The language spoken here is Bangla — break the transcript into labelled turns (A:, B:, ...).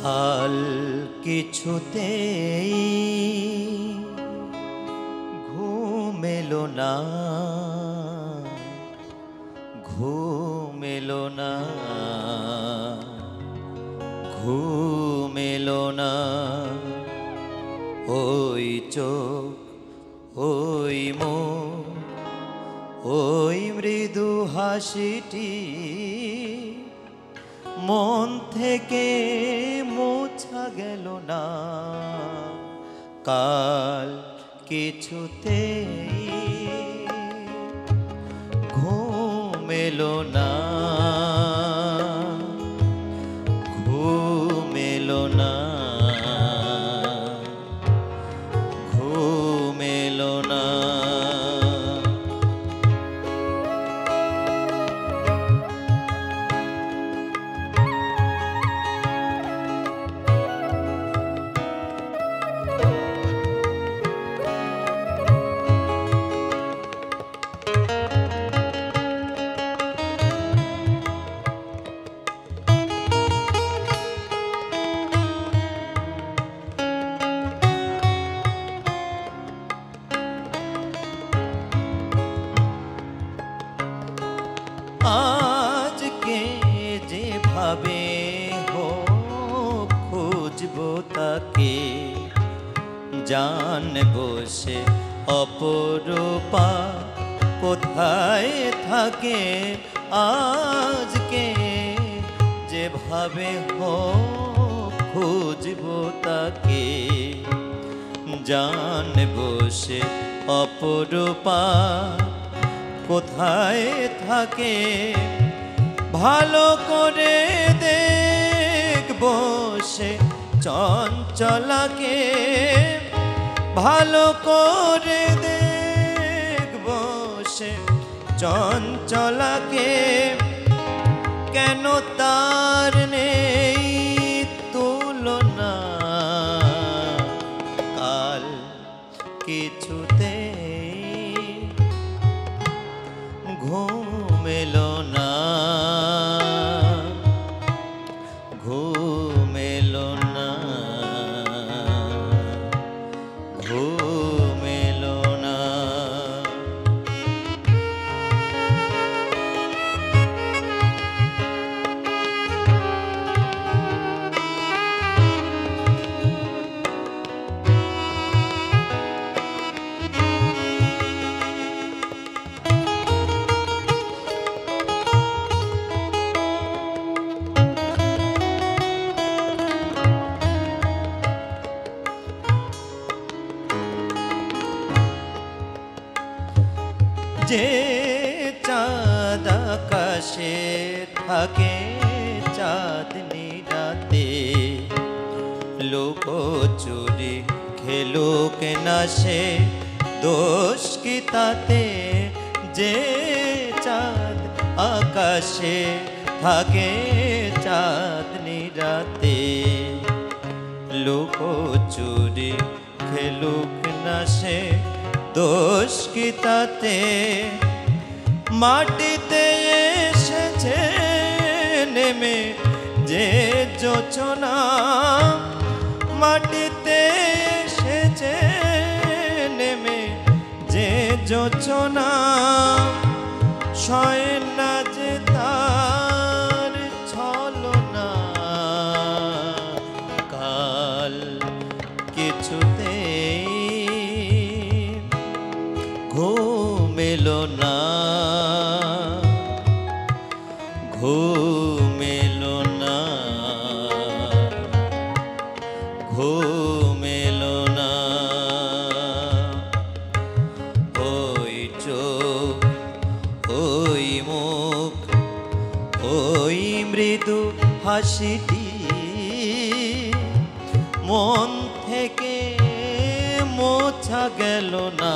A: কাল কিছুতেই ঘুম এলো না, ঘুম এলো না, ঘুম এলো না। ওই চোখ, ওই মুখ, ওই মৃদু হাসিটি মন থেকে মোছা গেল না। কাল কিছুতে ঘুম এলো না। আজকে যেভাবে হোক খুঁজবো তাকে, জানব সে অপরূপা কোথায় থাকে। আজকে যেভাবে হোক খুঁজবো তাকে, জানব সে অপরূপা কোথায় থাকে? ভালো করে দেখব সে চঞ্চলাকে। ভালো করে দেখব সে চঞ্চলাকে। কেন তার যে চাঁদ আকাশে থাকে চাঁদনি রাতে লোক চুরি খেলুক না সে, দোষ কি তাতে? যে চাঁদ আকাশে থাকে চাঁদনি রাতে লোক চুরি খেলুক না সে দোষ কি তাতে? মাটিতে এসেছে নেমে যে যোচনা। মাটিতে এসেছে নেমে যে যোচনা। সয় মৃদু হাসিটি মন থেকে মোছা গেল না।